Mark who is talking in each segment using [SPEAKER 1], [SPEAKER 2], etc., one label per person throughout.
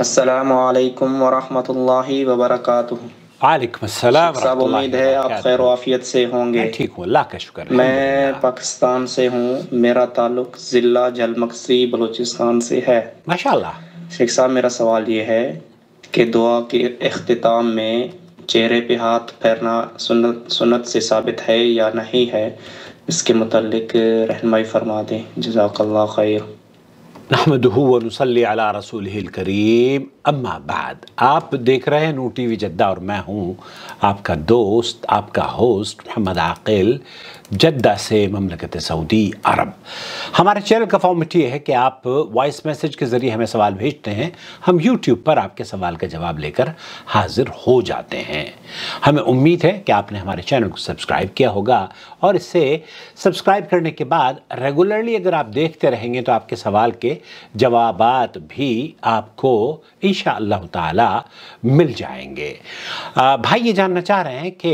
[SPEAKER 1] السلام علیکم ورحمۃ اللہ وبرکاتہ۔
[SPEAKER 2] وعلیکم السلام
[SPEAKER 1] صاحب امید ہے آپ۔ خیر و عافیت سے ہوں گے۔
[SPEAKER 2] ٹھیک ہوں اللہ کا شکر
[SPEAKER 1] میں پاکستان سے ہوں میرا تعلق ضلع جلمکسی بلوچستان سے ہے۔
[SPEAKER 2] ماشاء اللہ
[SPEAKER 1] شیخ صاحب میرا سوال یہ ہے کہ دعا کے اختتام میں چہرے پہ ہاتھ پھیرنا سنت سنت سے ثابت ہے یا نہیں ہے؟ اس کے متعلق رہنمائی فرما دیں۔ جزاک اللہ خیر۔
[SPEAKER 2] نحمده ونصلي على رسوله الكريم. اما بعد، آپ دیکھ رہے ہیں نو ٹی وی جدہ اور میں ہوں آپ کا دوست، آپ کا ہوسٹ محمد عاقل، جدہ سے مملکت سعودی عرب۔ ہمارے چینل کا فارمیٹ یہ ہے کہ آپ وائس میسج کے ذریعے ہمیں سوال بھیجتے ہیں، ہم یوٹیوب پر آپ کے سوال کا جواب لے کر حاضر ہو جاتے ہیں۔ ہمیں امید ہے کہ آپ نے ہمارے چینل کو سبسکرائب کیا ہوگا اور اس سے سبسکرائب کرنے کے بعد ریگولرلی اگر آپ دیکھتے رہیں گے تو آپ کے سوال کے جوابات بھی آپ کو انشاءاللہ تعالی مل جائیں گے۔ بھائی، یہ جاننا چاہ رہے ہیں کہ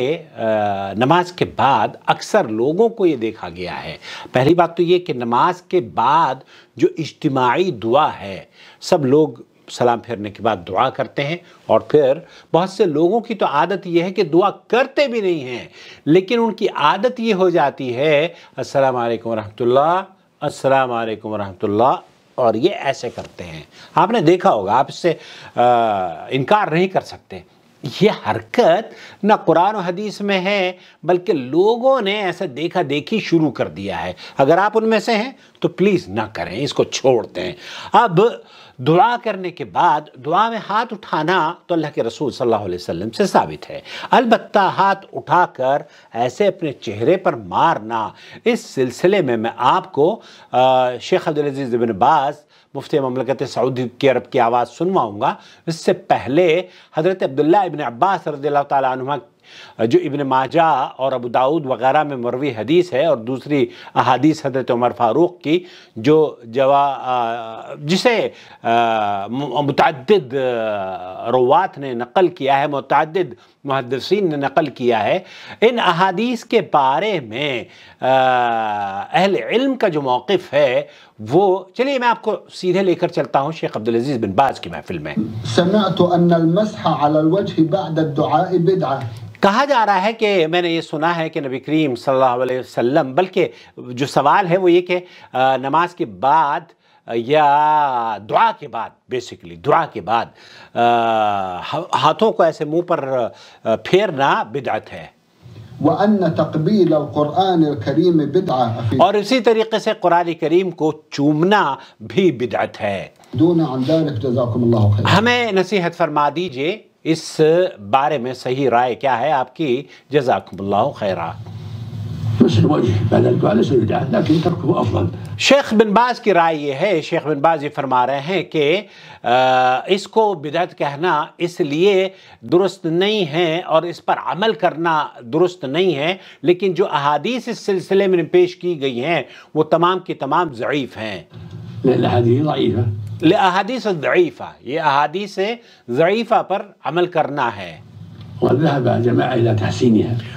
[SPEAKER 2] نماز کے بعد اکثر لوگوں کو یہ دیکھا گیا ہے۔ پہلی بات تو یہ کہ نماز کے بعد جو اجتماعی دعا ہے، سب لوگ سلام پھیرنے کے بعد دعا کرتے ہیں۔ اور پھر بہت سے لوگوں کی تو عادت یہ ہے کہ دعا کرتے بھی نہیں ہیں، لیکن ان کی عادت یہ ہو جاتی ہے، السلام علیکم ورحمۃ اللہ، السلام علیکم ورحمۃ اللہ اور یہ ایسے کرتے ہیں۔ آپ نے دیکھا ہوگا، آپ اس سے انکار نہیں کر سکتے۔ یہ حرکت نہ قرآن و حدیث میں ہے، بلکہ لوگوں نے ایسا دیکھا دیکھی شروع کر دیا ہے۔ اگر آپ ان میں سے ہیں، تو پلیز نہ کریں، اس کو چھوڑ دیں اب دعا کرنے کے بعد دعا میں ہاتھ اٹھانا تو اللہ کے رسول صلی اللہ علیہ وسلم سے ثابت ہے۔ البتہ ہاتھ اٹھا کر ایسے اپنے چہرے پر مارنا، اس سلسلے میں میں آپ کو شیخ عبدالعزیز بن باز مفتی مملکت سعودی کی عرب کی آواز سنواؤں گا۔ اس سے پہلے حضرت عبداللہ ابن عباس رضی اللہ تعالیٰ عنہ جو ابن ماجہ اور ابو داود وغیرہ میں مروی حدیث ہے اور دوسری احادیث حضرت عمر فاروق کی جو جوا جسے متعدد روات نے نقل کیا ہے، متعدد محدثین نے نقل کیا ہے۔ ان احادیث کے بارے میں اہل علم کا جو موقف ہے، وہ، چلیے میں آپ کو سیدھے لے کر چلتا ہوں شیخ عبدالعزیز بن باز کی محفل میں۔
[SPEAKER 3] سمعت أن المسح على الوجه بعد الدعاء بدعة۔
[SPEAKER 2] کہا جا رہا ہے کہ میں نے یہ سنا ہے کہ نبی کریم صلی اللہ علیہ وسلم بلکہ جو سوال ہے وہ یہ کہ نماز کے بعد یا دعا کے بعد بیسیکلی دعا کے بعد ہاتھوں کو ایسے منہ پر پھیرنا بدعت ہے۔
[SPEAKER 3] وأن تقبيل القرآن الكريم بدعة
[SPEAKER 2] اور اسی طریقے سے قرآن کریم کو چومنا بھی بدعت ہے۔
[SPEAKER 3] دون عن ذلك جزاكم الله خيرا۔
[SPEAKER 2] ہمیں نصیحت فرما دیجیے اس بارے میں صحیح رائے کیا ہے؟ آپ کی جزاکم اللہ خیرہ۔ شیخ بن باز کی رائے یہ ہے شیخ بن باز یہ فرما رہے ہیں کہ اس کو بدعت کہنا اس لیے درست نہیں ہے اور اس پر عمل کرنا درست نہیں ہے لیکن جو احادیث اس سلسلے میں پیش کی گئی ہیں وہ تمام کی تمام ضعیف ہیں۔
[SPEAKER 4] لأحاديث ضعيفة.
[SPEAKER 2] لأحاديث ضعيفة. هي أحاديث ضعيفة پر عمل کرنا ہے.
[SPEAKER 4] وذهب جماعة إلى تحسينها.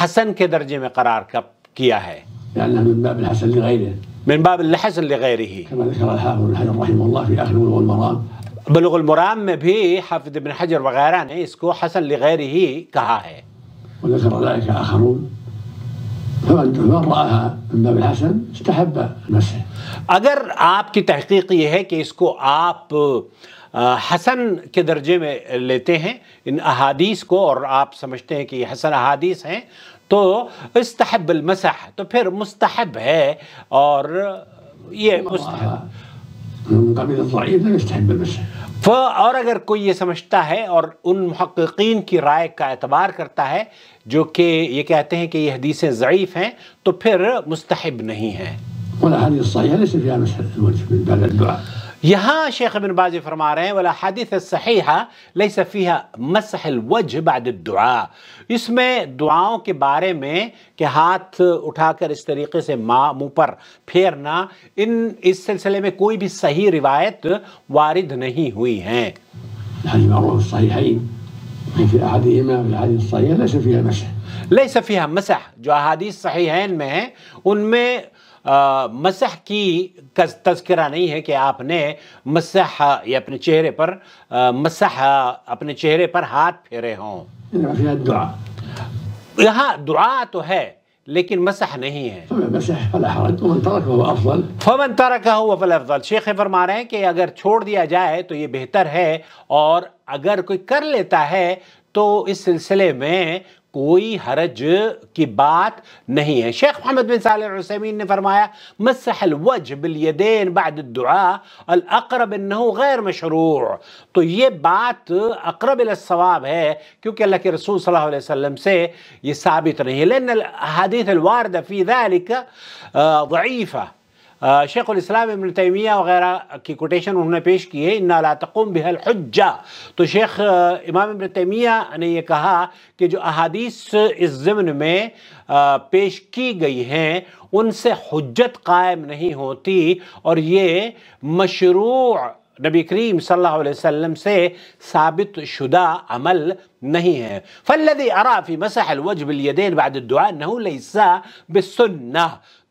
[SPEAKER 2] حسن کے درجے میں قرار کیا ہے.
[SPEAKER 4] لأنها من باب الحسن لغيره.
[SPEAKER 2] من باب الحسن لغيره.
[SPEAKER 4] كما ذكر الحافظ الحجر رحمه الله في آخر بلوغ المرام.
[SPEAKER 2] بلوغ المرام میں بھی حافظ ابن حجر وغيرہ نے اس کو حسن لغيره کہا ہے.
[SPEAKER 4] وذكر ذلك آخرون. فمن فمن رآها من باب الحسن استحب المسح
[SPEAKER 2] اگر آپ کی تحقیق یہ ہے کہ اس کو آپ حسن کے درجے میں لیتے ہیں ان احادیث کو اور آپ سمجھتے ہیں کہ یہ حسن احادیث ہیں تو استحب المسح تو پھر مستحب ہے اور یہ مستحب۔ اور اگر کوئی یہ سمجھتا ہے اور ان محققین کی رائے کا اعتبار کرتا ہے جو کہ یہ کہتے ہیں کہ یہ حدیثیں ضعیف ہیں، تو پھر مستحب نہیں ہیں۔
[SPEAKER 4] والأحاديث الصحيحة ليس فيها مسح الوجه من بعد الدعاء
[SPEAKER 2] یہاں شیخ ابن بازی فرما رہے ہیں ولا حدیث صحیحہ لیس فیہا مسح الوجہ بعد الدعاء اس میں دعاؤں کے بارے میں کہ ہاتھ اٹھا کر اس طریقے سے ماں منہ پر پھیرنا ان اس سلسلے میں کوئی بھی صحیح روایت وارد نہیں
[SPEAKER 4] مسح
[SPEAKER 2] کی تذکرہ نہیں ہے کہ آپ نے مسح یا اپنے چہرے پر مسح اپنے چہرے پر ہاتھ
[SPEAKER 4] پھیرے ہوں۔ دعا
[SPEAKER 2] یہاں دعا تو ہے، لیکن مسح نہیں ہے۔
[SPEAKER 4] فمن فلا
[SPEAKER 2] ترکہ افضل شیخ فرما رہے ہیں کہ اگر چھوڑ دیا جائے تو یہ بہتر ہے، اور اگر کوئی کر لیتا ہے تو اس سلسلے میں کوئی حرج کی بات نہیں ہے شیخ محمد بن صالح العثیمین نے فرمایا مسح الوجه باليدين بعد الدعاء الاقرب انه غير مشروع تو یہ بات اقرب للثواب ہے کیونکہ اللہ کے کی رسول صلی اللہ علیہ وسلم سے یہ ثابت نہیں ہے لأن الحدیث الواردہ فی ذلك ضعیفہ شیخ الاسلام ابن تیمیہ وغیرہ کی کوٹیشن انہوں نے پیش کی ہے، اِنَّا لَا تَقُمْ بِهَا الْحُجَّةِ تو شیخ امام ابن تیمیہ نے یہ کہا کہ جو احادیث اس ضمن میں پیش کی گئی ہیں، ان سے حجت قائم نہیں ہوتی اور یہ مشروع نبی کریم صلی اللہ علیہ وسلم سے ثابت شدہ عمل نہیں ہے۔ فَالَّذِي عَرَى فِي مسح الْوَجْبِ باليدين بَعْدِ الدُّعَانَهُ لَيْسَا ليس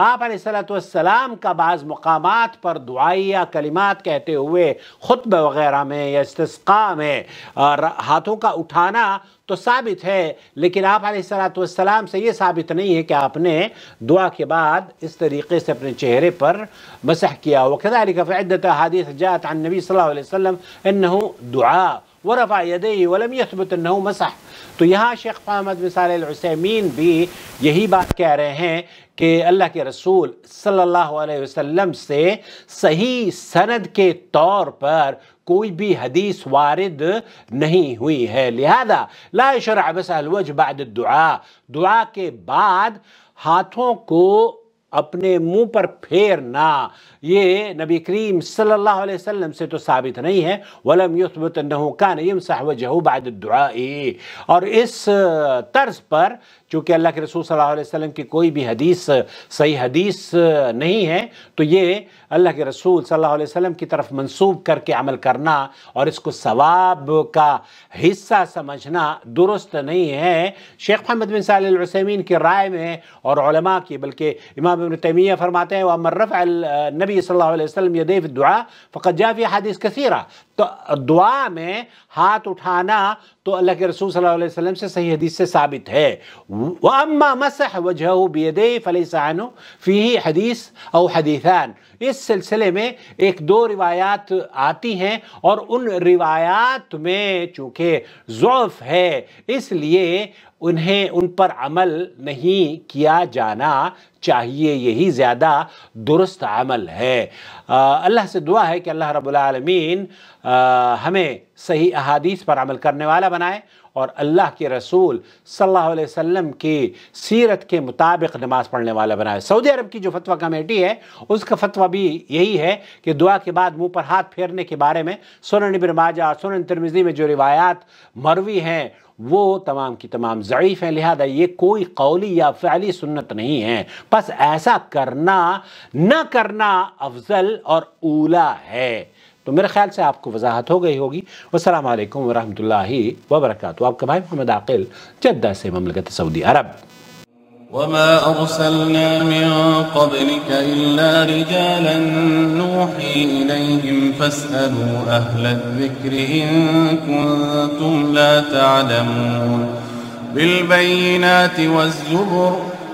[SPEAKER 2] آپ علیہ السلام والسلام کا بعض مقامات پر دعائیہ کلمات کہتے ہوئے خطبہ وغیرہ میں یا استسقاء میں ہاتھوں کا اٹھانا تو ثابت ہے، لیکن آپ علیہ السلام سے یہ ثابت نہیں ہے کہ آپ نے دعا کے بعد اس طریقے سے اپنے چہرے پر مسح کیا۔ وَكَذَلِكَ فعدة حَدِيثَ جَاتَ عَنْ نَبِي صلی اللہ علیہ اِنَّهُ دُعَاءُ ورفع يديه ولم يثبت انه مسح. تو یہاں شیخ محمد بن صالح العسیمین بھی یہی بات کہہ رہے ہیں کہ اللہ کے رسول صلی اللہ علیہ وسلم سے صحیح سند کے طور پر کوئی بھی حدیث وارد نہیں ہوئی ہے۔ لہذا لا شرع بس الوجہ بعد الدعاء۔ دعا کے بعد ہاتھوں کو اپنے منہ پر پھیرنا یہ نبی کریم صلی اللہ علیہ وسلم سے تو ثابت نہیں ہے۔ ولم يثبت انه كان يمسح وجهه بعد اور اس طرز پر چونکہ اللہ کے رسول صلی اللہ علیہ وسلم کی کوئی بھی حدیث، صحیح حدیث نہیں ہے، تو یہ اللہ کے رسول صلی اللہ علیہ وسلم کی طرف منسوب کر کے عمل کرنا اور اس کو ثواب کا حصہ سمجھنا درست نہیں ہے۔ شیخ محمد بن صالح العثیمین کی رائے میں اور علماء کی، بلکہ امام امام ابن تیمیہ فرماتے ہیں، وَأَمَّا رَفْعَ النبی صلی اللہ علیہ وسلم يَدَيْهِ فِي الدُّعَا فقد جَا فِي حدیث کثیرہ تو دعا میں ہاتھ اٹھانا تو اللہ کے رسول صلی اللہ علیہ وسلم سے صحیح حدیث سے ثابت ہے۔ وَأَمَّا مَسَحْ وَجْهَهُ بِيَدَيْهِ فَلَيْسَ عَنُهُ۔ فِيهِ حدیث او حدیثان اس سلسلے میں ایک دو روایات آتی ہیں اور ان روایات میں چونکہ ضعف ہے، اس لیے انہیں ان پر عمل نہیں کیا جانا چاہیے۔ لیے یہی زیادہ درست عمل ہے۔ اللہ سے دعا ہے کہ اللہ رب العالمین ہمیں صحیح احادیث پر عمل کرنے والا بنائے اور اللہ کے رسول صلی اللہ علیہ وسلم کی سیرت کے مطابق نماز پڑھنے والا بنائے سعودی عرب کی جو فتوہ کمیٹی ہے، اس کا فتوہ بھی یہی ہے کہ دعا کے بعد منہ پر ہاتھ پھیرنے کے بارے میں سنن ابن ماجہ اور سنن ترمزی میں جو روایات مروی ہیں، وہ تمام کی تمام ضعیف ہیں۔ لہذا یہ کوئی قولی یا فعلی سنت نہیں ہے۔ بس ایسا کرنا، نہ کرنا افضل اور اولا ہے۔ تو میرے خیال سے آپ کو وضاحت ہو گئی ہوگی والسلام علیکم ورحمت اللہ وبرکاتہ آپ کا بھائی محمد عاقل جدہ سے مملکت سعودی عرب
[SPEAKER 5] وما أرسلنا من قبلك إلا رجالا نوحي إليهم فاسألوا أهل الذكر إن كنتم لا تعلمون بالبينات والزبر